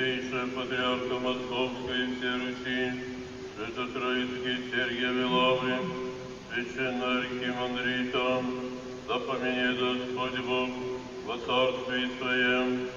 Святейшего Патриарха Московского и всей Руси, Святотроицкий Сергий Велаври, Священный Архимандрита, да поменит Господь Бог во Царстве Своем,